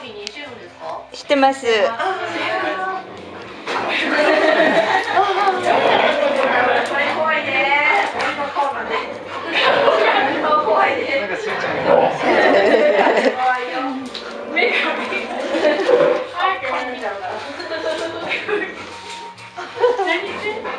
知にしてます。てんの？